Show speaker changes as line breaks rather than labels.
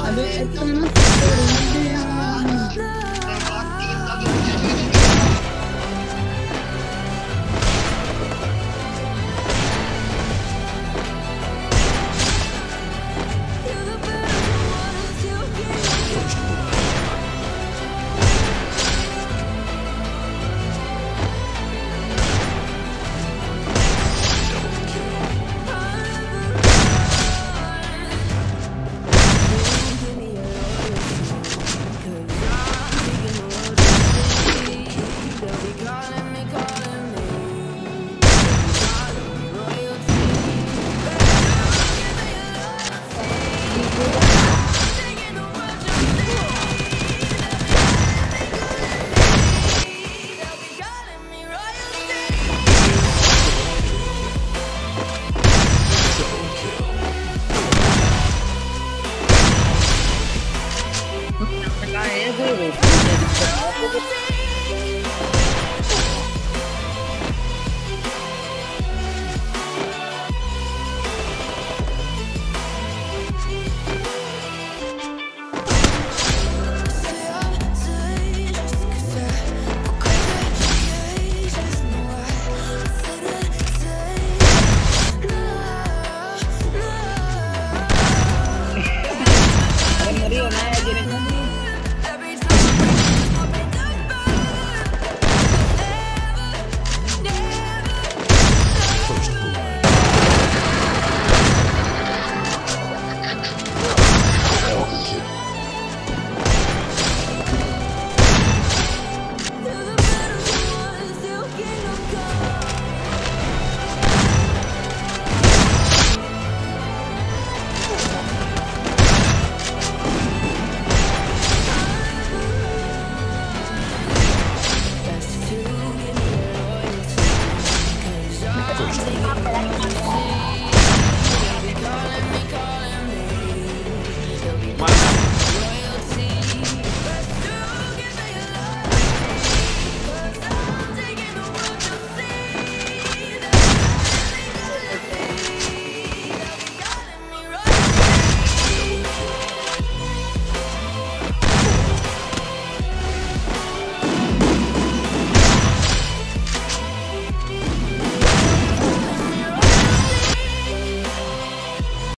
아, 왜, 좀,
Oh.